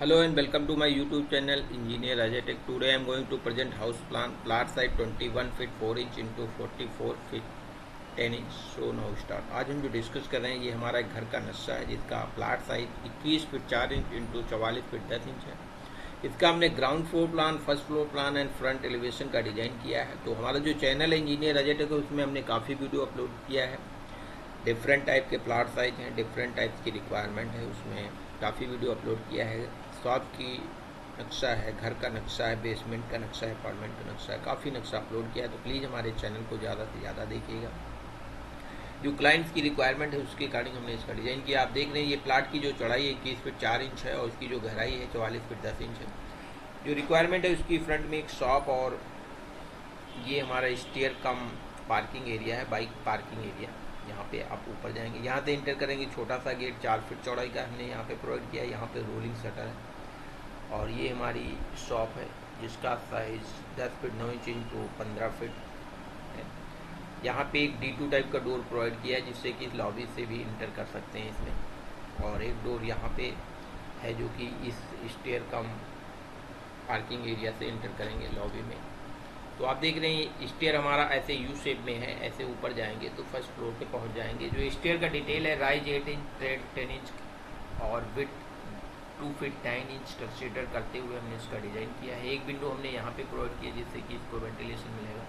Hello and welcome to my YouTube channel, Engineer Ajay Tech. Today I am going to present house plan, plot size 21 feet 4 inch into 44 feet 10 inch so no start आज हम जो discuss कर रहे हैं, ये हमारा घर का नक्शा है, जिसका plot size 21 feet 4 inch into चवालीस फीट 10 इंच है। इसका हमने ground floor plan first floor plan and front elevation का डिज़ाइन किया है। तो हमारा जो चैनल है इंजीनियर अजय टेक उसमें हमने काफ़ी वीडियो अपलोड किया है। डिफरेंट टाइप के प्लाट साइज़ हैं डिफरेंट टाइप की रिक्वायरमेंट है उसमें। काफ़ी वीडियो अपलोड किया है। शॉप की नक्शा है, घर का नक्शा है बेसमेंट का नक्शा है अपार्टमेंट का नक्शा है। काफ़ी नक्शा अपलोड किया है तो प्लीज़ हमारे चैनल को ज़्यादा से ज़्यादा देखिएगा। जो क्लाइंट्स की रिक्वायरमेंट है, उसके अकॉर्डिंग हमने इसका डिज़ाइन किया। आप देख रहे हैं, ये प्लाट की जो चौड़ाई है, इक्कीस फीट चार इंच है और उसकी जो गहराई है, चौवालीस फीट दस इंच है। जो रिक्वायरमेंट है, उसकी फ्रंट में एक शॉप और ये हमारा स्टेयर कम पार्किंग एरिया है बाइक पार्किंग एरिया यहाँ पे आप ऊपर जाएँगे। यहाँ से इंटर करेंगे, छोटा सा गेट चार फीट चौड़ाई का हमने यहाँ पे प्रोवाइड किया है। यहाँ पे रोलिंग शटर है। और ये हमारी शॉप है, जिसका साइज़ 10 फीट नौ इंच इंटू पंद्रह फीट है। यहाँ पे एक डी टू टाइप का डोर प्रोवाइड किया है, जिससे कि लॉबी से भी इंटर कर सकते हैं इसमें। और एक डोर यहाँ पे है जो कि इस स्टेयर कम पार्किंग एरिया से इंटर करेंगे लॉबी में। तो आप देख रहे हैं स्टेयर हमारा ऐसे यू शेप में है, ऐसे ऊपर जाएँगे तो फ़र्स्ट फ्लोर पे पहुँच जाएँगे। जो स्टेयर का डिटेल है rise eight inch thread ten inch और with two feet ten inch consider करते हुए हमने इसका डिज़ाइन किया है। एक विंडो हमने यहाँ पे प्रोवाइड किया जिससे कि इसको वेंटिलेशन मिलेगा।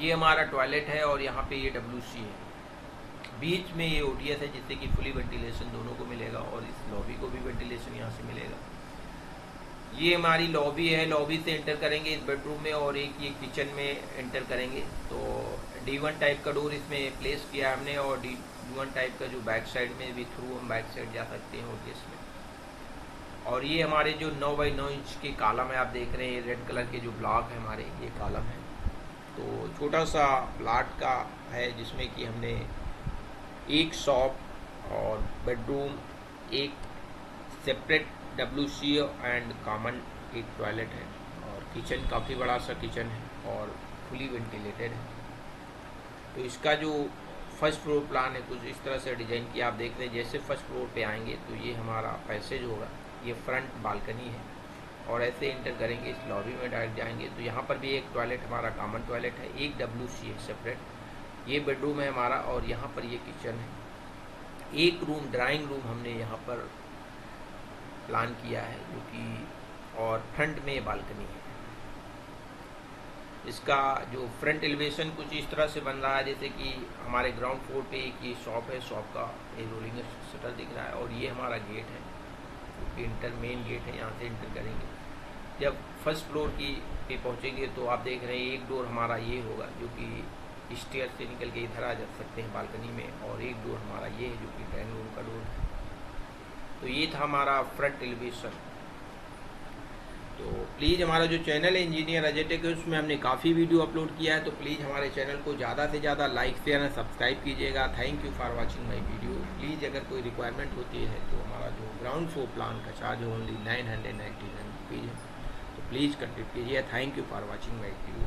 ये हमारा टॉयलेट है और यहाँ पे ये डब्ल्यूसी है। बीच में ये ओटीएस है जिससे कि फुली वेंटिलेशन दोनों को मिलेगा और इस लॉबी को भी वेंटिलेशन यहाँ से मिलेगा। ये हमारी लॉबी है लॉबी से एंटर करेंगे इस बेडरूम में और एक ये किचन में एंटर करेंगे। तो डी वन टाइप का डोर इसमें प्लेस किया हमने और डी वन टाइप का जो बैक साइड में भी थ्रू हम बैक साइड जा सकते हैं ओटीएस में और ये हमारे जो नौ बाई नौ इंच के कालम है, आप देख रहे हैं रेड कलर के जो ब्लॉक है हमारे, ये कालम है। तो छोटा सा प्लाट का है जिसमें कि हमने एक शॉप और बेडरूम एक सेपरेट डब्ल्यू एंड कॉमन एक टॉयलेट है और किचन काफ़ी बड़ा सा किचन है और फुली वेंटिलेटेड है। तो इसका जो फ़र्स्ट फ्लोर प्लान है, कुछ इस तरह से डिज़ाइन किया, आप देख रहे हैं, जैसे फ़र्स्ट फ्लोर पे आएँगे तो ये हमारा पैसेज होगा। ये फ्रंट बालकनी है और ऐसे इंटर करेंगे, इस लॉबी में डायरेक्ट जाएँगे। तो यहाँ पर भी एक टॉयलेट हमारा कॉमन टॉयलेट है, एक डब्ल्यू सी एक सेपरेट ये बेडरूम है हमारा और यहाँ पर ये किचन है। एक रूम ड्राइंग रूम हमने यहाँ पर प्लान किया है, जो कि और फ्रंट में बालकनी है। इसका जो फ्रंट एलिवेशन कुछ इस तरह से बन रहा है, जैसे कि हमारे ग्राउंड फ्लोर पे एक शॉप है, शॉप का ये रोलिंग शटर दिख रहा है और ये हमारा गेट है, जो कि इंटर मेन गेट है, यहाँ से इंटर करेंगे। जब फ़र्स्ट फ्लोर की पे पहुँचेंगे तो आप देख रहे हैं, एक डोर हमारा ये होगा, जो कि स्टेयर से निकल के इधर आ जा सकते हैं बालकनी में और एक डोर हमारा ये है, जो कि ड्राइंग रूम का डोर है। तो ये था हमारा फ्रंट एलिवेशन तो प्लीज़ हमारा जो चैनल है इंजीनियर अजय टेक उसमें हमने काफ़ी वीडियो अपलोड किया है तो प्लीज़ हमारे चैनल को ज़्यादा से ज़्यादा लाइक शेयर एंड सब्सक्राइब कीजिएगा। Thank you for watching my video please अगर कोई रिक्वायरमेंट होती है तो हमारा जो ग्राउंड फ्लोर प्लान का charge only nine hundred ninety nine rupees है। तो प्लीज़ कंटेक्ट कीजिए। Thank you for watching my video